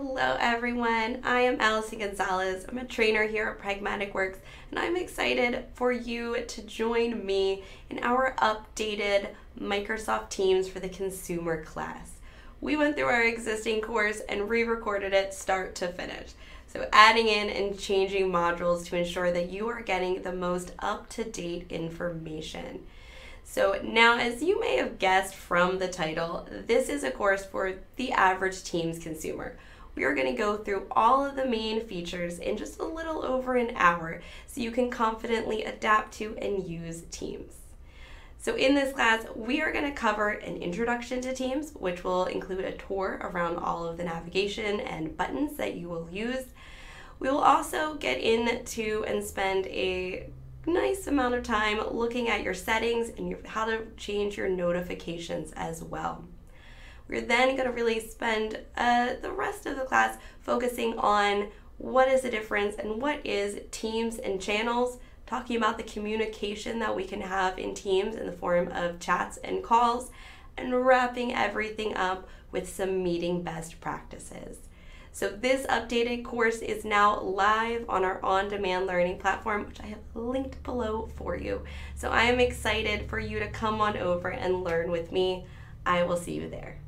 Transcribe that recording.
Hello, everyone. I am Allison Gonzalez. I'm a trainer here at Pragmatic Works, and I'm excited for you to join me in our updated Microsoft Teams for the Consumer class. We went through our existing course and re recorded it start to finish. So, adding in and changing modules to ensure that you are getting the most up to date information. So, now, as you may have guessed from the title, this is a course for the average Teams consumer. We are going to go through all of the main features in just a little over an hour so you can confidently adapt to and use Teams. So, in this class, we are going to cover an introduction to Teams, which will include a tour around all of the navigation and buttons that you will use. We will also get into and spend a nice amount of time looking at your settings and your, how to change your notifications as well. We're then going to really spend uh, the rest of the class focusing on what is the difference and what is teams and channels, talking about the communication that we can have in teams in the form of chats and calls, and wrapping everything up with some meeting best practices. So this updated course is now live on our on-demand learning platform, which I have linked below for you. So I am excited for you to come on over and learn with me. I will see you there.